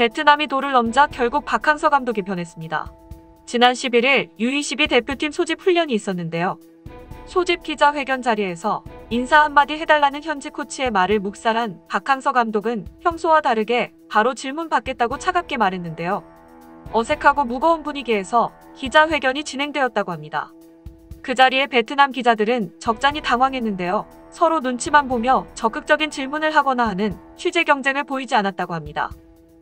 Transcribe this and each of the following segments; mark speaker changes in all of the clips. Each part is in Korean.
Speaker 1: 베트남이 도를 넘자 결국 박항서 감독이 변했습니다. 지난 11일 U22 대표팀 소집 훈련이 있었는데요. 소집 기자회견 자리에서 인사 한마디 해달라는 현지 코치의 말을 묵살한 박항서 감독은 평소와 다르게 바로 질문 받겠다고 차갑게 말했는데요. 어색하고 무거운 분위기에서 기자회견이 진행되었다고 합니다. 그 자리에 베트남 기자들은 적잖이 당황했는데요. 서로 눈치만 보며 적극적인 질문을 하거나 하는 취재 경쟁을 보이지 않았다고 합니다.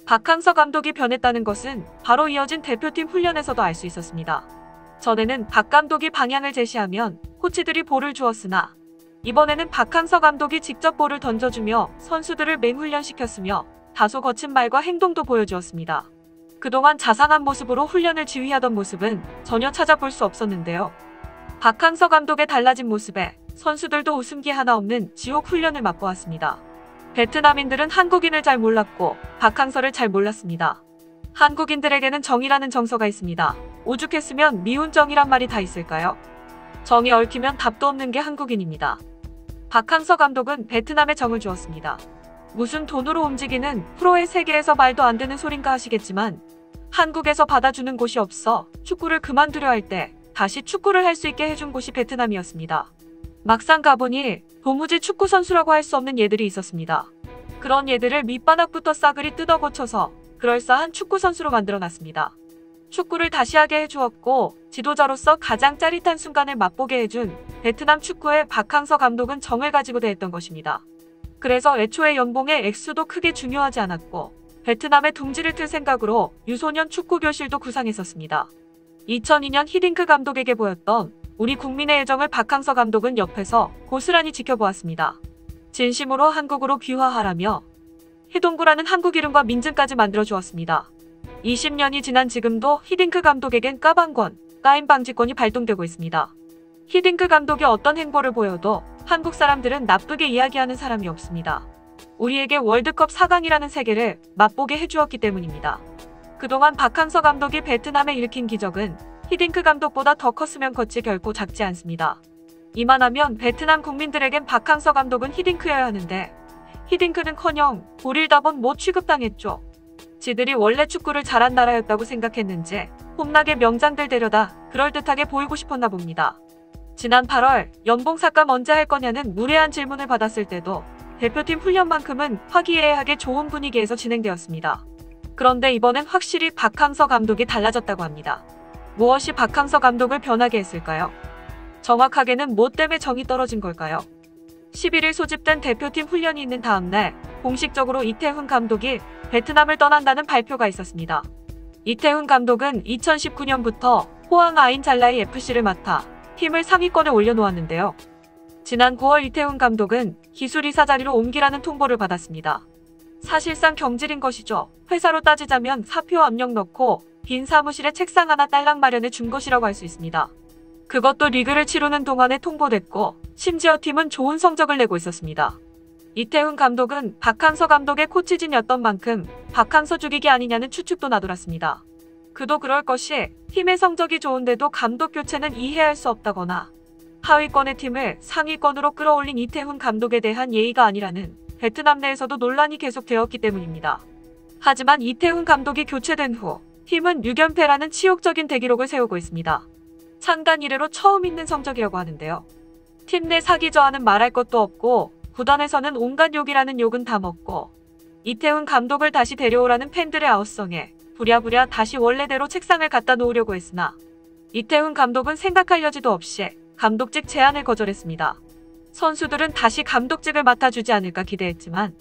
Speaker 1: 박항서 감독이 변했다는 것은 바로 이어진 대표팀 훈련에서도 알 수 있었습니다. 전에는 박 감독이 방향을 제시하면 코치들이 볼을 주었으나 이번에는 박항서 감독이 직접 볼을 던져주며 선수들을 맹훈련시켰으며 다소 거친 말과 행동도 보여주었습니다. 그동안 자상한 모습으로 훈련을 지휘하던 모습은 전혀 찾아볼 수 없었는데요. 박항서 감독의 달라진 모습에 선수들도 웃음기 하나 없는 지옥 훈련을 맛보았습니다. 베트남인들은 한국인을 잘 몰랐고 박항서를 잘 몰랐습니다. 한국인들에게는 정이라는 정서가 있습니다. 오죽했으면 미운 정이란 말이 다 있을까요? 정이 얽히면 답도 없는 게 한국인입니다. 박항서 감독은 베트남에 정을 주었습니다. 무슨 돈으로 움직이는 프로의 세계에서 말도 안 되는 소린가 하시겠지만 한국에서 받아주는 곳이 없어 축구를 그만두려 할 때 다시 축구를 할 수 있게 해준 곳이 베트남이었습니다. 막상 가보니 도무지 축구 선수라고 할 수 없는 예들이 있었습니다. 그런 예들을 밑바닥부터 싸그리 뜯어 고쳐서 그럴싸한 축구 선수로 만들어 놨습니다. 축구를 다시 하게 해주었고 지도자로서 가장 짜릿한 순간을 맛보게 해준 베트남 축구의 박항서 감독은 정을 가지고 대했던 것입니다. 그래서 애초에 연봉의 액수도 크게 중요하지 않았고 베트남의 둥지를 틀 생각으로 유소년 축구 교실도 구상했었습니다. 2002년 히딩크 감독에게 보였던 우리 국민의 애정을 박항서 감독은 옆에서 고스란히 지켜보았습니다. 진심으로 한국으로 귀화하라며 해동구라는 한국 이름과 민증까지 만들어 주었습니다. 20년이 지난 지금도 히딩크 감독에겐 까방권, 까임 방지권이 발동되고 있습니다. 히딩크 감독이 어떤 행보를 보여도 한국 사람들은 나쁘게 이야기하는 사람이 없습니다. 우리에게 월드컵 4강이라는 세계를 맛보게 해주었기 때문입니다. 그동안 박항서 감독이 베트남에 일으킨 기적은 히딩크 감독보다 더 컸으면 컸지 결코 작지 않습니다. 이만하면 베트남 국민들에겐 박항서 감독은 히딩크여야 하는데 히딩크는커녕 보릴다본 못 취급당했죠. 지들이 원래 축구를 잘한 나라였다고 생각했는지 홈나게 명장들 데려다 그럴듯하게 보이고 싶었나 봅니다. 지난 8월 연봉 삭감 언제 할 거냐는 무례한 질문을 받았을 때도 대표팀 훈련만큼은 화기애애하게 좋은 분위기에서 진행되었습니다. 그런데 이번엔 확실히 박항서 감독이 달라졌다고 합니다. 무엇이 박항서 감독을 변하게 했을까요? 정확하게는 뭐 때문에 정이 떨어진 걸까요? 11일 소집된 대표팀 훈련이 있는 다음 날 공식적으로 이태훈 감독이 베트남을 떠난다는 발표가 있었습니다. 이태훈 감독은 2019년부터 호앙 아인 잘라이 FC를 맡아 팀을 상위권에 올려놓았는데요. 지난 9월 이태훈 감독은 기술이사 자리로 옮기라는 통보를 받았습니다. 사실상 경질인 것이죠. 회사로 따지자면 사표 압력 넣고 빈 사무실에 책상 하나 딸랑 마련해 준 것이라고 할 수 있습니다. 그것도 리그를 치르는 동안에 통보됐고 심지어 팀은 좋은 성적을 내고 있었습니다. 이태훈 감독은 박항서 감독의 코치진이었던 만큼 박항서 죽이기 아니냐는 추측도 나돌았습니다. 그도 그럴 것이 팀의 성적이 좋은데도 감독 교체는 이해할 수 없다거나 하위권의 팀을 상위권으로 끌어올린 이태훈 감독에 대한 예의가 아니라는 베트남 내에서도 논란이 계속되었기 때문입니다. 하지만 이태훈 감독이 교체된 후 팀은 6연패라는 치욕적인 대기록을 세우고 있습니다. 창단 이래로 처음 있는 성적이라고 하는데요. 팀 내 사기 저하는 말할 것도 없고 구단에서는 온갖 욕이라는 욕은 다 먹고 이태훈 감독을 다시 데려오라는 팬들의 아우성에 부랴부랴 다시 원래대로 책상을 갖다 놓으려고 했으나 이태훈 감독은 생각할 여지도 없이 감독직 제안을 거절했습니다. 선수들은 다시 감독직을 맡아주지 않을까 기대했지만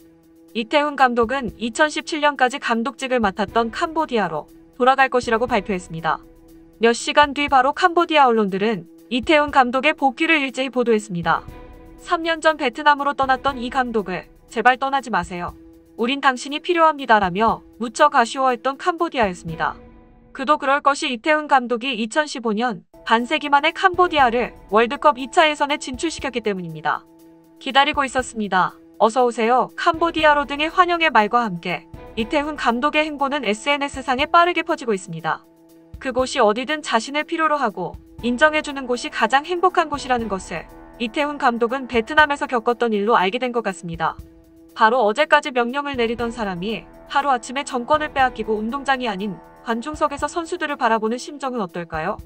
Speaker 1: 이태훈 감독은 2017년까지 감독직을 맡았던 캄보디아로 돌아갈 것이라고 발표했습니다. 몇 시간 뒤 바로 캄보디아 언론들은 이태훈 감독의 복귀를 일제히 보도했습니다. 3년 전 베트남으로 떠났던 이 감독을 제발 떠나지 마세요. 우린 당신이 필요합니다라며 무척 아쉬워했던 캄보디아였습니다. 그도 그럴 것이 이태훈 감독이 2015년 반세기 만에 캄보디아를 월드컵 2차 예선에 진출시켰기 때문입니다. 기다리고 있었습니다. 어서오세요. 캄보디아로 등의 환영의 말과 함께 이태훈 감독의 행보는 SNS상에 빠르게 퍼지고 있습니다. 그곳이 어디든 자신을 필요로 하고 인정해주는 곳이 가장 행복한 곳이라는 것을 이태훈 감독은 베트남에서 겪었던 일로 알게 된 것 같습니다. 바로 어제까지 명령을 내리던 사람이 하루아침에 정권을 빼앗기고 운동장이 아닌 관중석에서 선수들을 바라보는 심정은 어떨까요?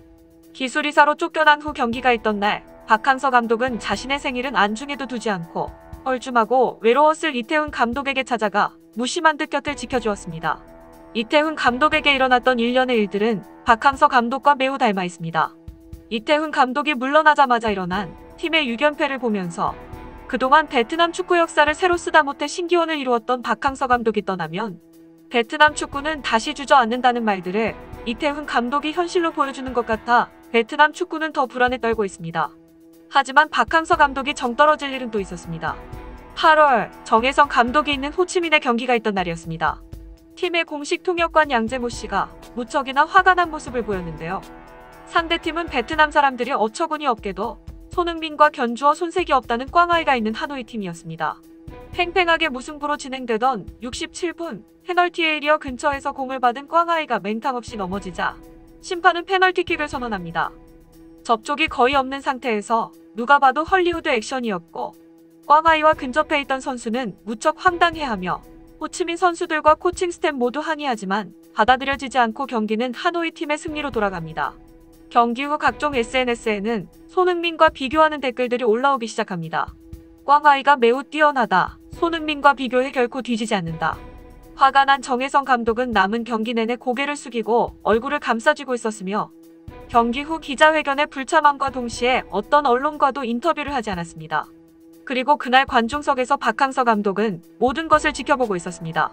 Speaker 1: 기술이사로 쫓겨난 후 경기가 있던 날 박항서 감독은 자신의 생일은 안중에도 두지 않고 뻘쭘하고 외로웠을 이태훈 감독에게 찾아가 무심한 듯 곁을 지켜주었습니다. 이태훈 감독에게 일어났던 일련의 일들은 박항서 감독과 매우 닮아 있습니다. 이태훈 감독이 물러나자마자 일어난 팀의 6연패를 보면서 그동안 베트남 축구 역사를 새로 쓰다 못해 신기원을 이루었던 박항서 감독이 떠나면 베트남 축구는 다시 주저앉는다는 말들을 이태훈 감독이 현실로 보여주는 것 같아 베트남 축구는 더 불안에 떨고 있습니다. 하지만 박항서 감독이 정 떨어질 일은 또 있었습니다. 8월 정혜성 감독이 있는 호치민의 경기가 있던 날이었습니다. 팀의 공식 통역관 양재모 씨가 무척이나 화가 난 모습을 보였는데요. 상대팀은 베트남 사람들이 어처구니 없게도 손흥민과 견주어 손색이 없다는 꽝아이가 있는 하노이 팀이었습니다. 팽팽하게 무승부로 진행되던 67분 페널티 에리어 근처에서 공을 받은 꽝아이가 맹탕 없이 넘어지자 심판은 페널티킥을 선언합니다. 접촉이 거의 없는 상태에서 누가 봐도 헐리우드 액션이었고 꽝아이와 근접해 있던 선수는 무척 황당해하며 호치민 선수들과 코칭 스태프 모두 항의하지만 받아들여지지 않고 경기는 하노이 팀의 승리로 돌아갑니다. 경기 후 각종 SNS에는 손흥민과 비교하는 댓글들이 올라오기 시작합니다. 꽝아이가 매우 뛰어나다. 손흥민과 비교해 결코 뒤지지 않는다. 화가 난 정해성 감독은 남은 경기 내내 고개를 숙이고 얼굴을 감싸쥐고 있었으며 경기 후 기자회견에 불참함과 동시에 어떤 언론과도 인터뷰를 하지 않았습니다. 그리고 그날 관중석에서 박항서 감독은 모든 것을 지켜보고 있었습니다.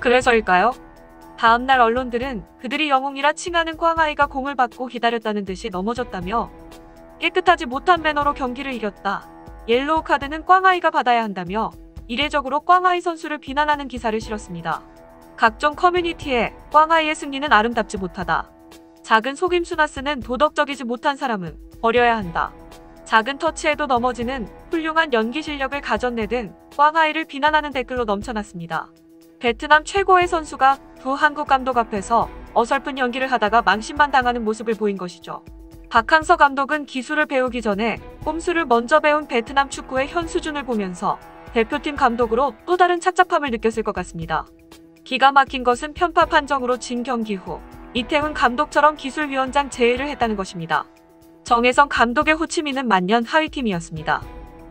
Speaker 1: 그래서일까요? 다음날 언론들은 그들이 영웅이라 칭하는 꽝아이가 공을 받고 기다렸다는 듯이 넘어졌다며 깨끗하지 못한 매너로 경기를 이겼다. 옐로우 카드는 꽝아이가 받아야 한다며 이례적으로 꽝아이 선수를 비난하는 기사를 실었습니다. 각종 커뮤니티에 꽝아이의 승리는 아름답지 못하다. 작은 속임수나 쓰는 도덕적이지 못한 사람은 버려야 한다. 작은 터치에도 넘어지는 훌륭한 연기 실력을 가졌네 등 꽝아이를 비난하는 댓글로 넘쳐났습니다. 베트남 최고의 선수가 두 한국 감독 앞에서 어설픈 연기를 하다가 망신만 당하는 모습을 보인 것이죠. 박항서 감독은 기술을 배우기 전에 꼼수를 먼저 배운 베트남 축구의 현 수준을 보면서 대표팀 감독으로 또 다른 착잡함을 느꼈을 것 같습니다. 기가 막힌 것은 편파 판정으로 진 경기 후 이태훈 감독처럼 기술위원장 제의를 했다는 것입니다. 정해성 감독의 호치민은 만년 하위팀이었습니다.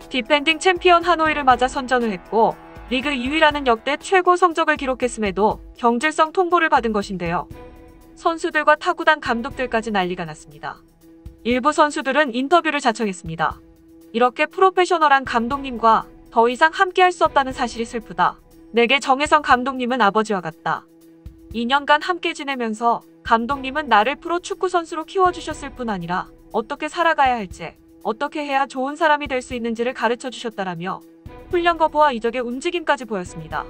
Speaker 1: 디펜딩 챔피언 하노이를 맞아 선전을 했고 리그 2위라는 역대 최고 성적을 기록했음에도 경질성 통보를 받은 것인데요. 선수들과 타구단 감독들까지 난리가 났습니다. 일부 선수들은 인터뷰를 자청했습니다. 이렇게 프로페셔널한 감독님과 더 이상 함께할 수 없다는 사실이 슬프다. 내게 정혜성 감독님은 아버지와 같다. 2년간 함께 지내면서 감독님은 나를 프로 축구 선수로 키워주셨을 뿐 아니라 어떻게 살아가야 할지, 어떻게 해야 좋은 사람이 될 수 있는지를 가르쳐 주셨다라며 훈련 거부와 이적의 움직임까지 보였습니다.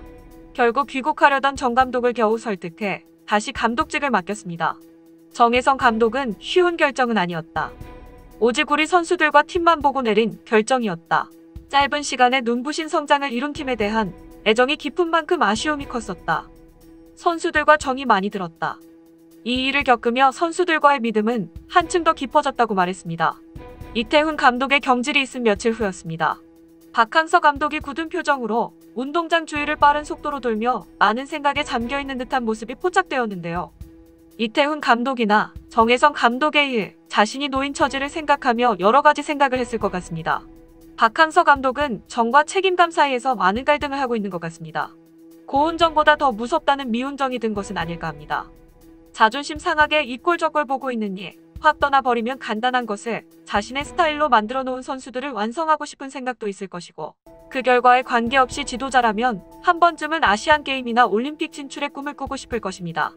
Speaker 1: 결국 귀국하려던 정 감독을 겨우 설득해 다시 감독직을 맡겼습니다. 정혜성 감독은 쉬운 결정은 아니었다. 오직 우리 선수들과 팀만 보고 내린 결정이었다. 짧은 시간에 눈부신 성장을 이룬 팀에 대한 애정이 깊은 만큼 아쉬움이 컸었다. 선수들과 정이 많이 들었다. 이 일을 겪으며 선수들과의 믿음은 한층 더 깊어졌다고 말했습니다. 이태훈 감독의 경질이 있은 며칠 후였습니다. 박항서 감독이 굳은 표정으로 운동장 주위를 빠른 속도로 돌며 많은 생각에 잠겨 있는 듯한 모습이 포착되었는데요. 이태훈 감독이나 정혜성 감독의 일, 자신이 놓인 처지를 생각하며 여러 가지 생각을 했을 것 같습니다. 박항서 감독은 정과 책임감 사이에서 많은 갈등을 하고 있는 것 같습니다. 고운 정보다 더 무섭다는 미운 정이 든 것은 아닐까 합니다. 자존심 상하게 이꼴저꼴 보고 있느니 확 떠나버리면 간단한 것을 자신의 스타일로 만들어 놓은 선수들을 완성하고 싶은 생각도 있을 것이고 그 결과에 관계없이 지도자라면 한 번쯤은 아시안 게임이나 올림픽 진출의 꿈을 꾸고 싶을 것입니다.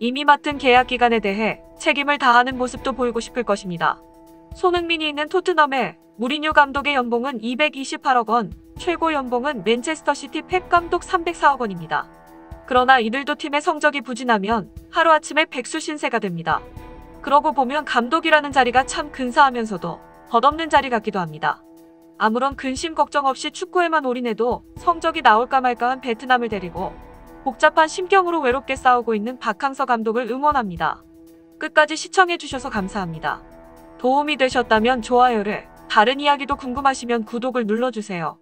Speaker 1: 이미 맡은 계약 기간에 대해 책임을 다하는 모습도 보이고 싶을 것입니다. 손흥민이 있는 토트넘에 무리뉴 감독의 연봉은 228억 원, 최고 연봉은 맨체스터시티 펩 감독 304억 원입니다. 그러나 이들도 팀의 성적이 부진하면 하루아침에 백수 신세가 됩니다. 그러고 보면 감독이라는 자리가 참 근사하면서도 덧없는 자리 같기도 합니다. 아무런 근심 걱정 없이 축구에만 올인해도 성적이 나올까 말까한 베트남을 데리고 복잡한 심경으로 외롭게 싸우고 있는 박항서 감독을 응원합니다. 끝까지 시청해주셔서 감사합니다. 도움이 되셨다면 좋아요를, 다른 이야기도 궁금하시면 구독을 눌러주세요.